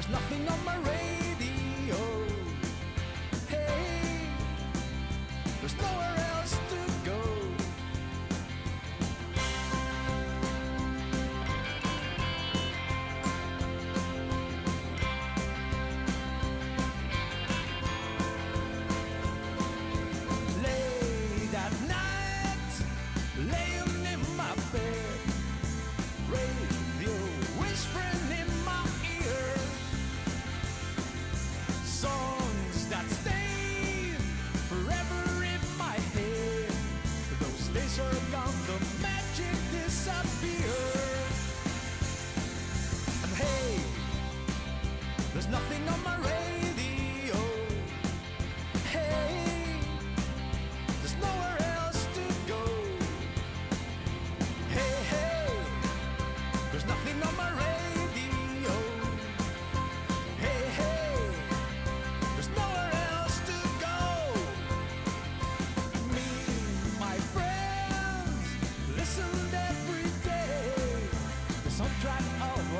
There's nothing on my radar. eyes are gone, the magic disappeared. And hey, there's nothing on my radar.